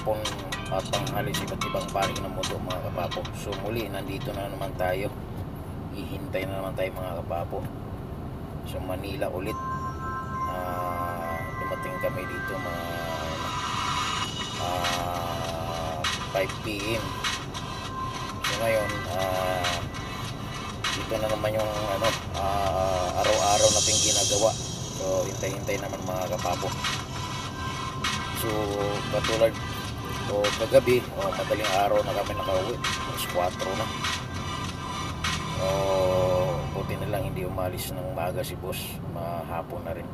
hapon sa iba't ibang panig ng mundo mga kapapo. So muli, nandito na naman tayo. Ihintay na naman tayo mga kapapo. Sa Manila ulit. Ah, dumating kami dito mga ah, 5 p.m. So ngayon, ah, dito na naman yung ano, ah, araw-araw nating ginagawa. So hintay-hintay naman mga kapapo. So katulad o kagabi o madaling araw na kami nakauwi. Alas 4 na. O buti na lang hindi umalis ng maaga si boss. Mahapon na rin.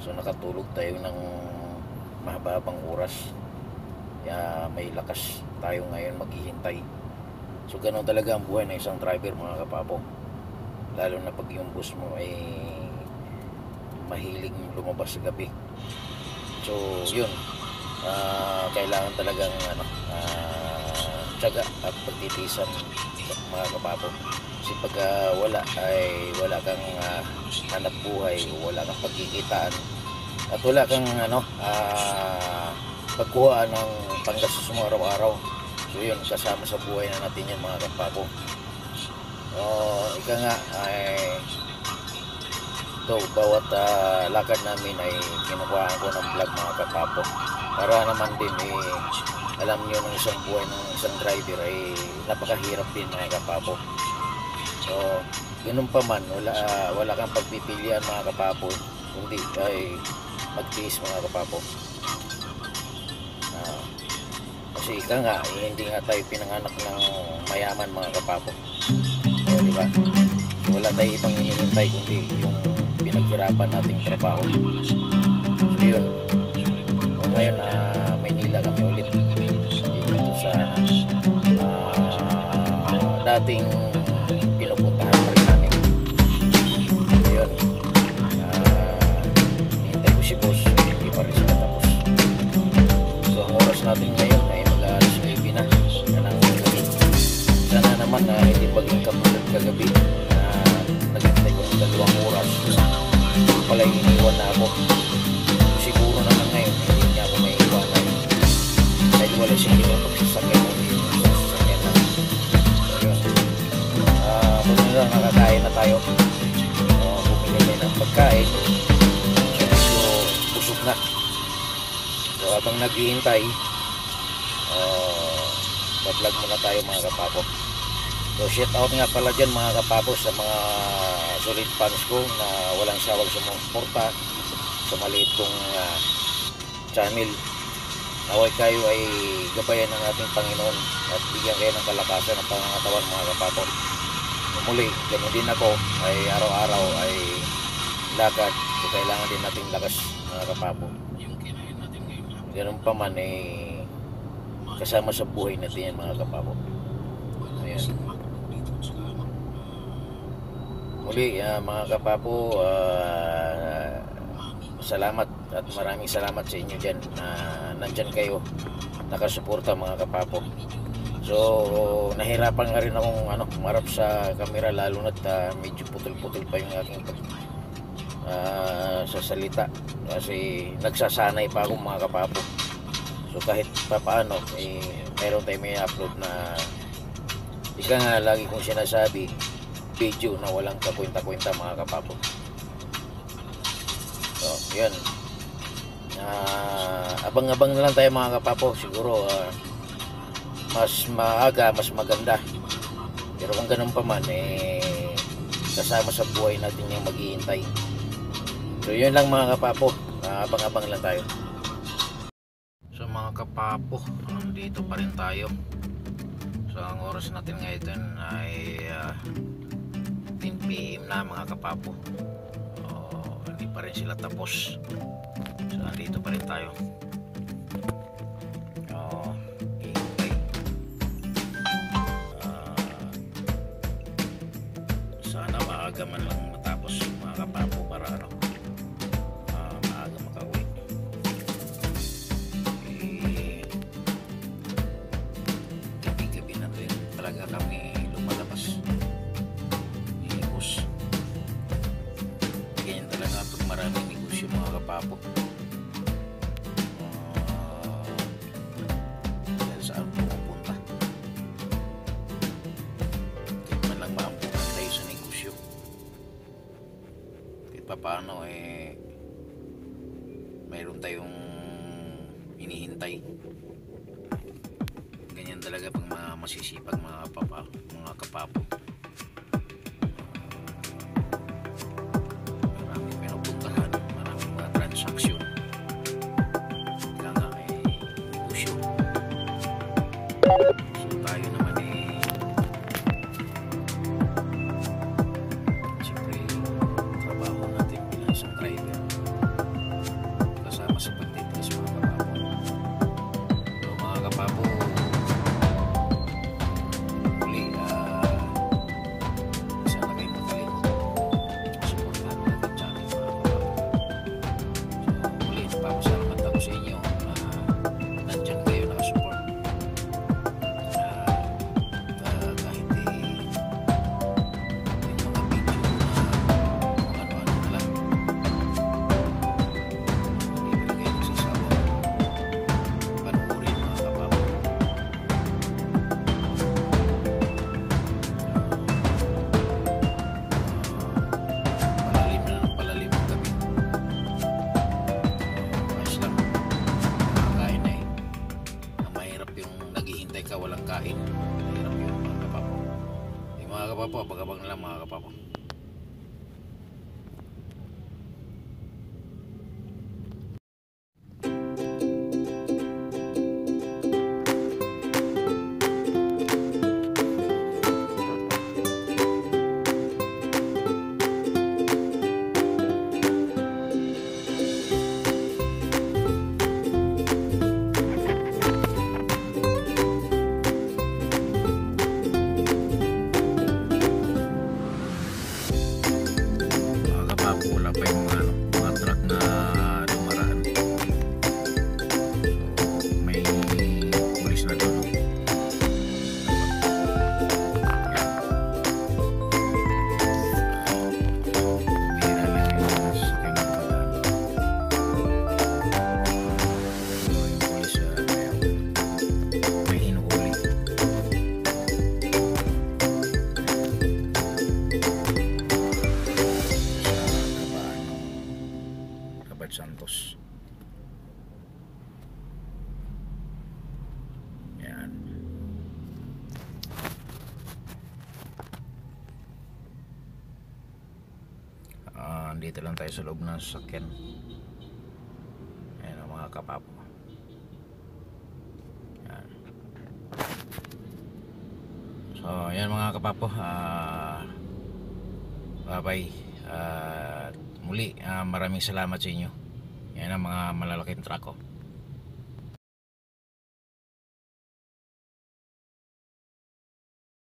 So nakatulog tayo ng mahababang oras. Kaya may lakas tayo ngayon maghihintay. So ganun talaga ang buhay ng isang driver mga kapapo. Lalo na pag yung bus mo ay mahilig lumabas sa gabi. So yun, Ah, kailangan talagang ano, uh, tiyaga at pagtitisan mga kapapo. Kasi pag ah, wala ay wala kang ah, hanap buhay, wala kang pagkikitaan at wala kang ano, ah, pagkuha ng panggastos mo araw-araw. So yun, kasama sa buhay na natin yan mga kapapo. Oh, ika nga ay ito, bawat ah, lakad namin ay kinukuha ko ng vlog mga kapapo para naman din eh, alam nyo ng isang buhay ng isang driver ay napakahirap din mga kapapo. So ganun pa man wala, ah, wala kang pagpipilian mga kapapo. Kundi ay magtiis mga kapapo. Ah, kasi ika nga eh, hindi nga tayo pinanganak ng mayaman mga kapapo. So, di ba? Wala tayo ibang hinihintay kundi yung pinaghirapan nating trabaho. So yun ngayon na Maynila kami ulit dito sa ah, dating so habang naghihintay uh, bablog muna tayo mga kapapo So shout out nga pala dyan mga kapapos sa mga solid fans ko na walang sawag sumuporta sa maliit kong uh, channel. Naway kayo ay gabayan ng ating Panginoon at bigyan kayo ng kalakasan ng pangangatawan mga kapapos. Muli, ganun din ako ay araw-araw ay lakad. So kailangan din nating lakas mga kapapo. Ganun pa man eh kasama sa buhay natin yan mga kapapo. Ayan. Muli, uh, mga kapapo, uh, salamat at maraming salamat sa inyo dyan na uh, nandyan kayo nakasuporta mga kapapo. So, nahirapan nga rin akong ano, marap sa camera lalo na't uh, medyo putol-putol pa yung aking uh, sa salita. Kasi nagsasanay pa ako mga kapapo. So, kahit pa paano, eh, meron tayo may upload na ika nga lagi kong sinasabi video na walang kakwenta-kwenta mga kapapo so yun. Uh, abang-abang na lang tayo mga kapapo siguro uh, mas maaga mas maganda. Pero kung ganun pa man eh kasama sa buhay natin yung maghihintay so yun lang mga kapapo. Abang-abang lang tayo. So mga kapapo nandito pa rin tayo. So ang oras natin ngayon ay uh, 10pm na mga kapapo. So, Hindi pa rin sila tapos. So andito pa rin tayo. Uh, Sana maaga man lang matapos mga kapapo para ano po. Uh, saan po lang ba ang pupunta tayo pa paano eh mayroon tayong hinihintay. Ganyan talaga pag mga masisipag mga papa, mga kapapo. kain. Mahirap yun mga kapapo. Yung mga kapapo, abang-abang lang mga kapapo. nandito lang tayo sa loob ng sasakyan. Ayan o mga kapapo. Ayan. so ayan mga kapapo. Ah, uh, bye bye uh, ah, muli uh, maraming salamat sa inyo. Yan ang mga malalaking truck ko.